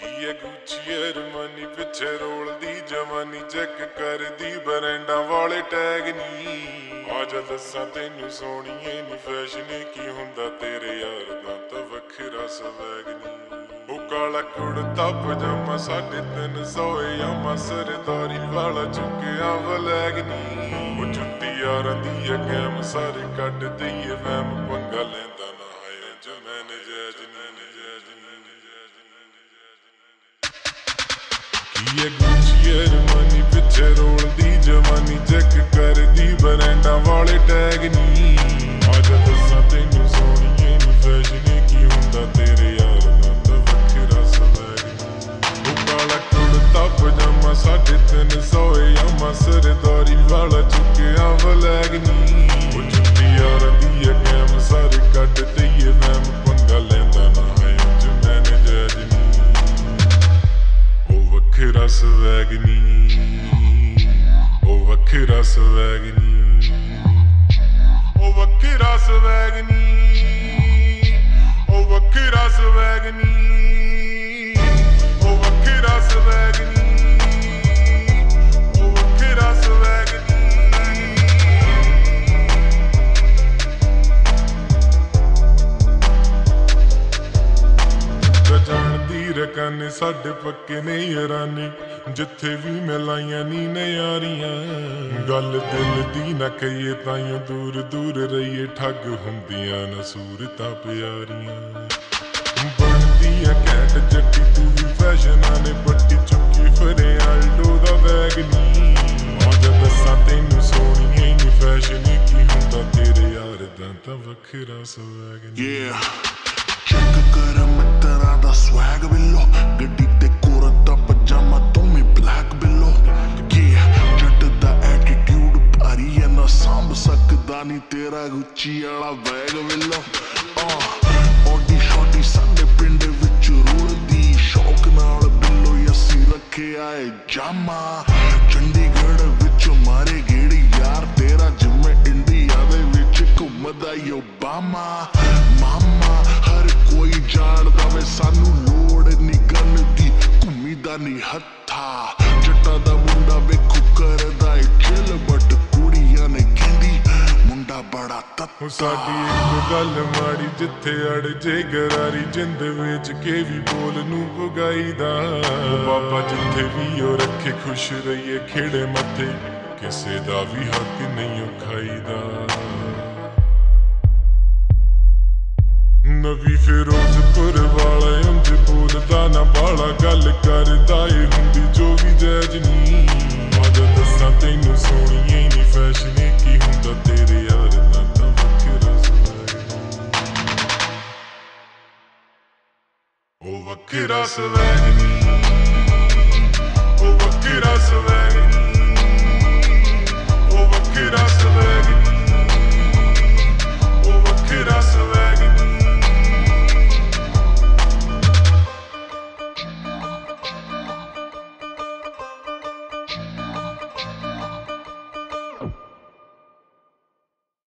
ਕੀ ਹੈ ਗੁੱਚੀ ਅਰਮਾਨੀ ਪਿੱਛੇ ਰੋਲਦੀ ਜਵਾਨੀ, ਚੈੱਕ ਕਰਦੀ, ਬਰੈਂਡਾਂ ਵਾਲੇ ਟੈਗ ਨੀ। ਆਜ ਦੱਸਾਂ ਤੈਨੂੰ ਸੋਹਣੀਏ ਨੀ, ਫੈਸ਼ਨ ਕੀ ਹੁੰਦਾ ਤੇਰੇ ਯਾਰ ਦਾ ਤਾਂ ਵੱਖਰਾ ਸਵੈਗ ਨੀ। ਉਹ ਕਾਲਾ ਕੁੜਤਾ, ਪਜਾਮਾ ਸਾਢੇ ਤਿੰਨ ਸੌ ਯਾਮਾ ਸਰਦਾਰੀ ਵਾਲਾ ਚੁੱਕਿਆ ਵਲੈਗ ਨੀ। ਉਹ ਜੁੱਤੀ ਯਾਰਾਂ ਦੀ ਅਗਮ ਸਾਰੇ ਕੱਢ ਦਈਏ ਵਹਿਮ ਪੰਗਾ ਲੈਂਦਾ ਕੀ ਇਹ ਗੁੱਚੀ ਅਰਮਾਨੀ ਪਿੱਛੇ ਰੋਲਦੀ ਜਵਾਨੀ ਚੈੱਕ ਕਰਦੀ ਵੱਖਰਾ ਸਵੈਗ ਉਹ ਵੱਖੀ ਰਸ ਵੈਗਨੀ। ਉਹ ਵੱਖੀ ਰਸ ਵੈਗਨੀ। ਉਹ ਵੱਖੀ ਰਸ ਵੈਗਨੀ। ਉਹ ਵੱਖਰਾ ਸਵੈਗ ਨੀ ਤਾਂ ਜਾਣਦੀ ਰਕਾਨੇ ਸਾਡੇ ਪੱਕੇ ਨਹੀਂ ਯਾਰਾਨੇ ਜਿੱਥੇ ਵੀ ਮਿਲਾਈਆਂ ਨੀ ਨਿਆਰੀਆਂ ਗੱਲ ਦਿਲ ਦੀ ਨਾ ਕਹੀਏ ਤਾਈਓ ਦੂਰ ਦੂਰ ਰਹੀਏ, ਠੱਗ ਹੁੰਦੀਆਂ ਨਾ ਸੂਰਤਾਂ ਪਿਆਰੀਆਂ। ਬਣਦੀ ਆ ਘੈਂਟ ਜੱਟੀ, ਤੂੰ ਵੀ ਫੈਸ਼ਨਾਂ ਨੇ ਪੱਟੀ ਚੁੱਕੀ ਫਰੇ ਆਲਡੋ ਦਾ ਬੈਗ ਨੀ। ਅੱਜ ਦੱਸਾਂ ਤੈਨੂੰ ਸੋਹਣੀਏ ਨੀ ਫੈਸ਼ਨ ਕੀ ਹੁੰਦਾ ਤੇਰੇ ਯਾਰ ਦਾ ਤਾਂ ਵੱਖਰਾ ਸਵੈਗ ਨੀ। Yeah. ਚੈੱਕ ਕਰ ਮਿੱਤਰਾਂ ਦਾ ਸਵੈਗ ਬਿੱਲੋ ਗੱਡੀ ਸਕਦਾ ਨਹੀਂ ਤੇਰਾ ਗੁੱਚੀ ਵਾਲਾ ਬੈਗ ਬਿੱਲੋ ਆ ਓਡੀ ਸ਼ੋਟੀ ਸਾਡੇ ਪਿੰਡ ਵਿੱਚ ਰੁਲਦੀ ਸ਼ੌਕ ਨਾਲ ਬਿੱਲੋ ਅਸੀਂ ਰੱਖਿਆ ਏ ਜਾਮਾ। ਚੰਡੀਗੜ੍ਹ ਵਿੱਚ ਮਾਰੇ ਗੇੜੀ ਯਾਰ, ਤੇਰਾ ਜਿਵੇਂ ਇੰਡੀਆ ਦੇ ਵਿੱਚ ਘੁੰਮਦਾ ਈ ਓਬਾਮਾ। ਮਾਮਾ, ਹਰ ਕੋਈ ਜਾਣਦਾ ਵੇ ਸਾਨੂੰ ਲੋੜ ਨੀ ਗਨ ਦੀ ਘੁੰਮੀਦਾ ਨੀ ਹੱਥਾ। ਜੱਟਾਂ ਦਾ ਮੁੰਡਾ ਵੇਖੋ ਉਹ ਸਾਡੀ ਇੱਕ ਗੱਲ ਮਾੜੀ, ਜਿੱਥੇ ਅੜ ਜੇ ਗਰਾਰੀ, ਜਿੰਦ ਵਿੱਚ ਕੇ ਵੀ ਬੋਲ ਨੂੰ ਪੁਗਾਈਦਾ? ਬਾਬਾ ਜਿੱਥੇ ਵੀ ਉਹ ਰੱਖੇ, ਖੁਸ਼ ਰਹੀਏ ਖੇੜੇ ਮੱਥੇ, ਕਿਸੇ ਦਾ ਵੀ ਹੱਕ ਨਹੀਂ ਖਾਈਦਾ। ਨਵੀਂ ਫਿਰੋਜ਼ਪੁਰ ਵਾਲਾ ਉਂਝ ਬੋਲਦਾ, ਨਾ ਬਾਲਾ ਗੱਲ ਕਰਦਾ ਏ ਹੁੰਦੀ ਜੋ ਵੀ ਜਾਇਜ਼ ਨਹੀਂ ਦੱਸਾਂ, ਤੈਨੂੰ ਸੋਹਣੀਏ ਨੀ ਫੈਸ਼ਨ ਕੀ ਉਹ ਵੱਖਰਾ ਸਵੈਗ ਨੀ